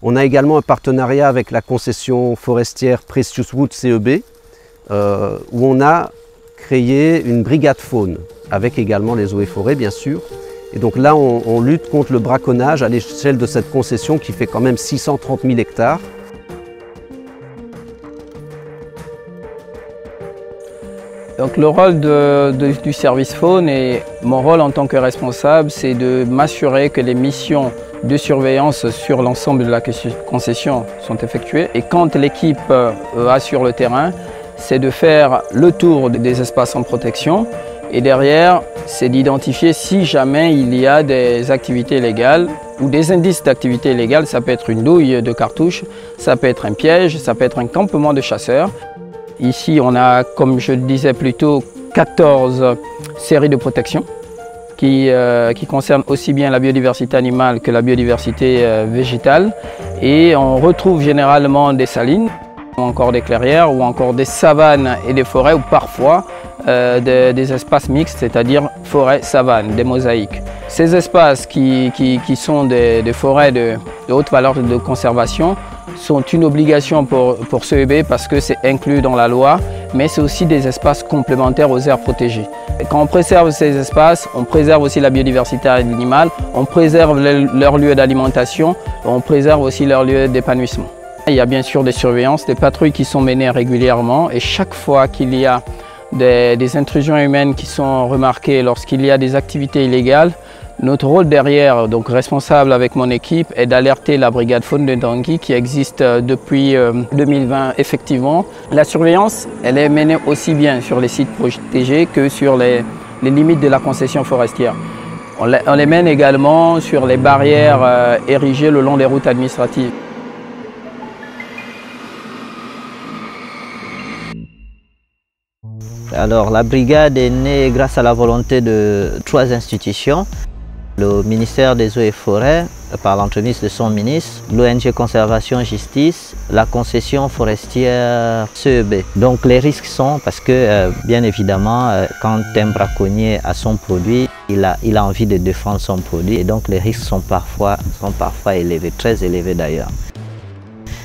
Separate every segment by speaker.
Speaker 1: On a également un partenariat avec la concession forestière Precious Wood CEB, euh, où on a créé une brigade faune, avec également les eaux et forêts bien sûr. Et donc là, on, lutte contre le braconnage à l'échelle de cette concession qui fait quand même 630 000 hectares.
Speaker 2: Donc le rôle du service faune et mon rôle en tant que responsable, c'est de m'assurer que les missions de surveillance sur l'ensemble de la concession sont effectuées. Et quand l'équipe euh, va sur le terrain, c'est de faire le tour des espaces en protection. Et derrière, c'est d'identifier si jamais il y a des activités illégales ou des indices d'activités illégales. Ça peut être une douille de cartouches, ça peut être un piège, ça peut être un campement de chasseurs. Ici, on a, comme je le disais plus tôt, 14 séries de protection qui, euh, qui concernent aussi bien la biodiversité animale que la biodiversité euh, végétale. Et on retrouve généralement des salines, ou encore des clairières, ou encore des savanes et des forêts, ou parfois euh, des, espaces mixtes, c'est-à-dire forêt-savane, des mosaïques. Ces espaces qui, qui- qui sont des, forêts de, haute valeur de conservation sont une obligation pour, pour CEB parce que c'est inclus dans la loi, mais c'est aussi des espaces complémentaires aux aires protégées. Quand on préserve ces espaces, on préserve aussi la biodiversité animale, on préserve le- leur lieu d'alimentation, on préserve aussi leur lieu d'épanouissement. Il y a bien sûr des surveillances, des patrouilles qui sont menées régulièrement et chaque fois qu'il y a des, intrusions humaines qui sont remarquées lorsqu'il y a des activités illégales, notre rôle derrière, donc responsable avec mon équipe, est d'alerter la brigade faune de Dangui qui existe euh, depuis euh, 2020 effectivement. La surveillance, elle est menée aussi bien sur les sites protégés que sur les, limites de la concession forestière. On les, on les mène également sur les barrières euh, érigées le long des routes administratives.
Speaker 3: Alors la brigade est née grâce à la volonté de trois institutions. Le ministère des Eaux et Forêts, par l'entremise de son ministre, l'ONG Conservation Justice, la concession forestière CEB. Donc les risques sont parce que, euh, bien évidemment, euh, quand un braconnier a son produit, il a, il a envie de défendre son produit et donc les risques sont parfois, sont parfois élevés, très élevés d'ailleurs.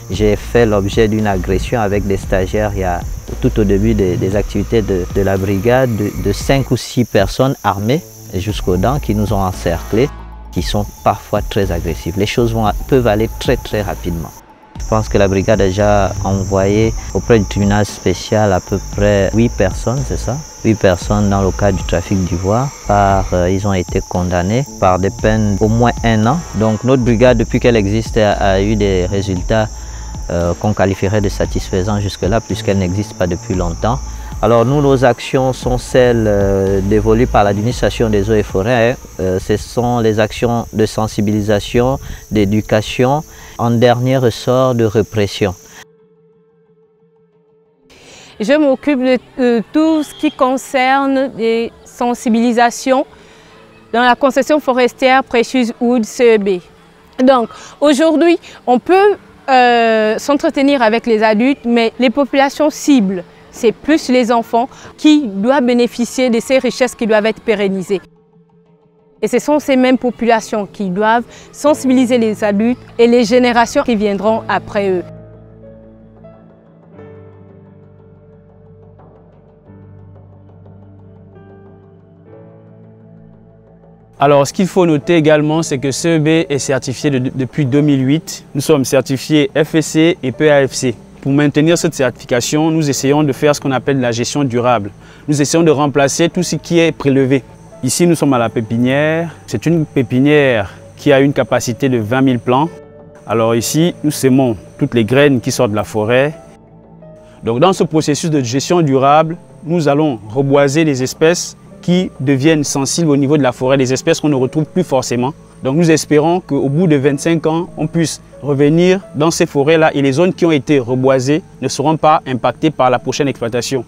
Speaker 3: J'ai fait l'objet d'une agression avec des stagiaires il y a, tout au début des, activités de, la brigade de, cinq ou six personnes armées jusqu'aux dents qui nous ont encerclés, qui sont parfois très agressifs. Les choses peuvent aller très très rapidement. Je pense que la brigade a déjà envoyé auprès du tribunal spécial à peu près 8 personnes, c'est ça? 8 personnes dans le cadre du trafic d'ivoire. Par, euh, ils ont été condamnés par des peines au moins un an. Donc notre brigade, depuis qu'elle existe, a eu des résultats euh, qu'on qualifierait de satisfaisants jusque-là, puisqu'elle n'existe pas depuis longtemps. Alors nous, nos actions sont celles euh, dévolues par l'administration des eaux et forêts. hein. Euh, ce sont les actions de sensibilisation, d'éducation, en dernier ressort de répression.
Speaker 4: Je m'occupe de tout ce qui concerne les sensibilisations dans la concession forestière Precious Wood CEB. Donc aujourd'hui, on peut euh, s'entretenir avec les adultes, mais les populations cibles, c'est plus les enfants qui doivent bénéficier de ces richesses qui doivent être pérennisées. Et ce sont ces mêmes populations qui doivent sensibiliser les adultes et les générations qui viendront après eux.
Speaker 5: Alors, ce qu'il faut noter également, c'est que CEB est certifié de- depuis 2008. Nous sommes certifiés FSC et PAFC. Pour maintenir cette certification, nous essayons de faire ce qu'on appelle la gestion durable. Nous essayons de remplacer tout ce qui est prélevé. Ici, nous sommes à la pépinière. C'est une pépinière qui a une capacité de 20 000 plants. Alors ici, nous sémons toutes les graines qui sortent de la forêt. Donc dans ce processus de gestion durable, nous allons reboiser les espèces qui deviennent sensibles au niveau de la forêt, des espèces qu'on ne retrouve plus forcément. Donc nous espérons qu'au bout de 25 ans, on puisse revenir dans ces forêts-là et les zones qui ont été reboisées ne seront pas impactées par la prochaine exploitation.